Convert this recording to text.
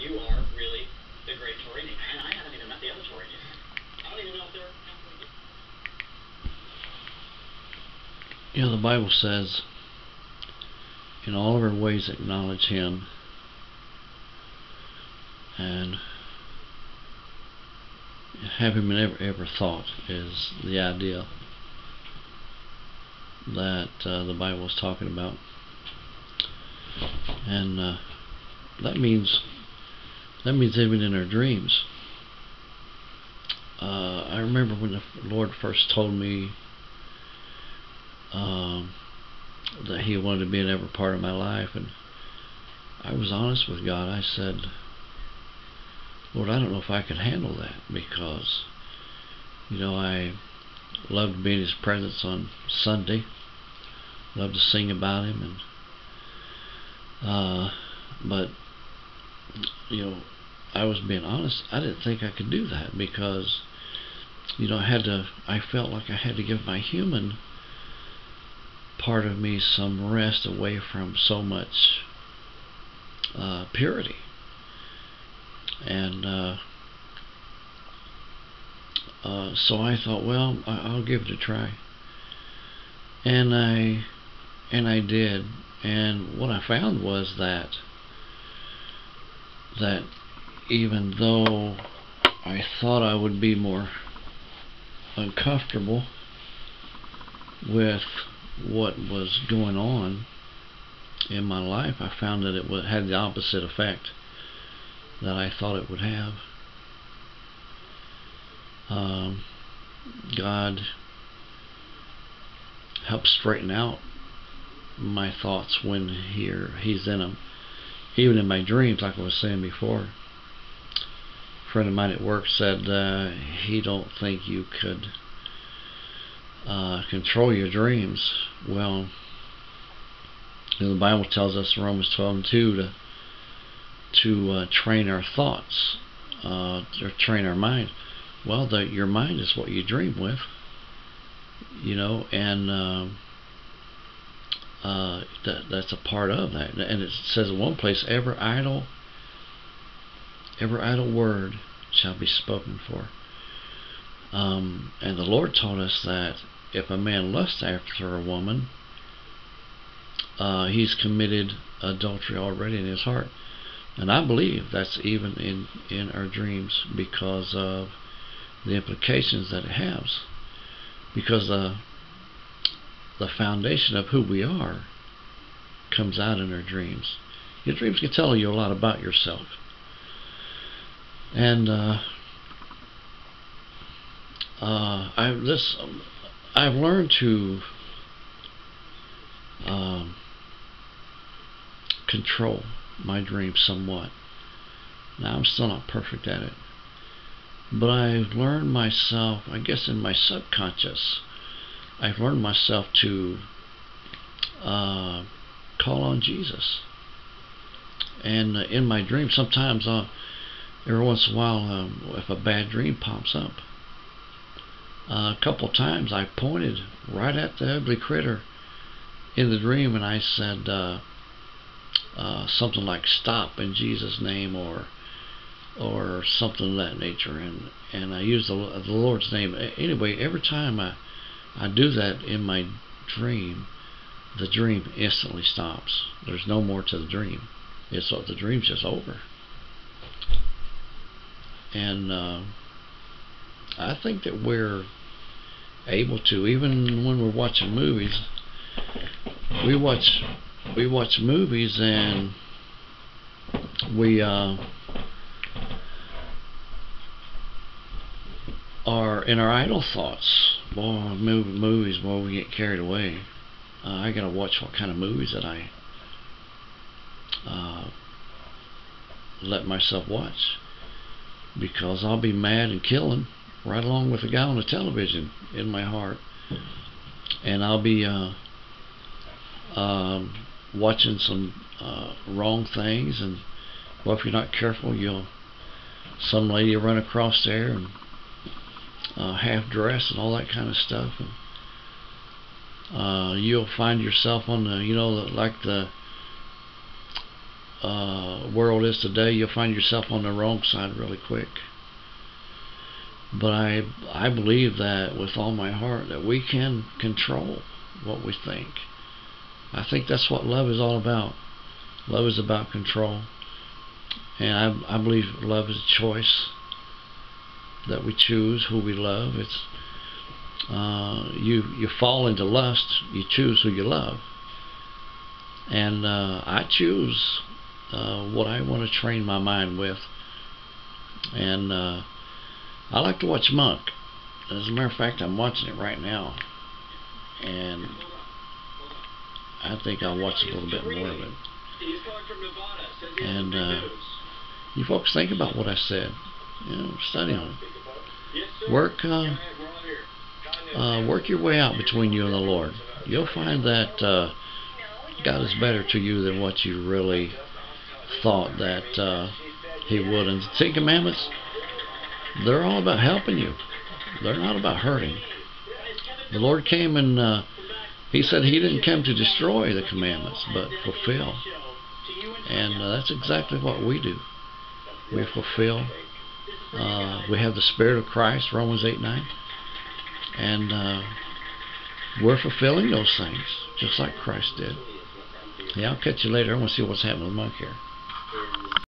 You are really the great Tory And I haven't even met the other Tory Nate. I don't even know if they're You know, the Bible says, in all of our ways acknowledge Him, and have Him in every, every thought is the idea that uh, the Bible is talking about. And uh, that means that means even in our dreams. Uh, I remember when the Lord first told me um, that He wanted to be in every part of my life, and I was honest with God. I said, Lord, I don't know if I could handle that because, you know, I love to be in His presence on Sunday, love to sing about Him, and uh, but you know, I was being honest. I didn't think I could do that because, you know, I had to. I felt like I had to give my human part of me some rest away from so much uh, purity. And uh, uh, so I thought, well, I'll give it a try. And I and I did. And what I found was that that even though I thought I would be more uncomfortable with what was going on in my life, I found that it had the opposite effect that I thought it would have. Um, God helps straighten out my thoughts when he, He's in them even in my dreams, like I was saying before. A friend of mine at work said uh, he don't think you could uh, control your dreams. Well, you know, the Bible tells us in Romans 12 and 2 to to uh, train our thoughts, uh, or train our mind. Well, the, your mind is what you dream with, you know, and uh, uh, that that's a part of that. And it says in one place, every idle, every idle word shall be spoken for. Um, and the Lord taught us that if a man lusts after a woman, uh, he's committed adultery already in his heart. And I believe that's even in, in our dreams because of the implications that it has. Because uh, the foundation of who we are comes out in our dreams. Your dreams can tell you a lot about yourself. And uh, uh, I this um, I've learned to um, control my dreams somewhat. Now I'm still not perfect at it, but I've learned myself, I guess, in my subconscious I've learned myself to uh, call on Jesus. And uh, in my dreams, sometimes I'll, every once in a while, um, if a bad dream pops up, uh, a couple times I pointed right at the ugly critter in the dream and I said uh, uh, something like "Stop" in Jesus' name, or or something of that nature, and and I used the, the Lord's name. Anyway, every time I I do that in my dream, the dream instantly stops. There's no more to the dream. It's the dream's just over. And uh, I think that we're able to, even when we're watching movies, we watch we watch movies and we uh, are in our idle thoughts. Boy, movie, movies, boy, we get carried away. Uh, I gotta watch what kind of movies that I uh, let myself watch. Because I'll be mad and killing right along with the guy on the television in my heart, and I'll be uh, um, watching some uh, wrong things, and well, if you're not careful, you'll some lady will run across there and uh, half dress and all that kind of stuff. And, uh, you'll find yourself on the, you know, like the, uh, world is today, you'll find yourself on the wrong side really quick. But I I believe that with all my heart that we can control what we think. I think that's what love is all about. Love is about control. And I, I believe love is a choice that we choose who we love. It's uh, you you fall into lust. You choose who you love, and uh, I choose uh, what I want to train my mind with. And uh, I like to watch Monk. As a matter of fact, I'm watching it right now, and I think I'll watch a little bit more of it. And uh, you folks think about what I said. You know, study on it. Work, uh, uh, work your way out between you and the Lord. You'll find that uh, God is better to you than what you really thought that uh, He would. And the Ten Commandments, they're all about helping you. They're not about hurting. The Lord came and uh, He said He didn't come to destroy the commandments, but fulfill. And uh, that's exactly what we do. We fulfill. Uh, we have the Spirit of Christ, Romans 8 9. And uh, we're fulfilling those things, just like Christ did. Yeah, I'll catch you later. I want to see what's happening with Monk here.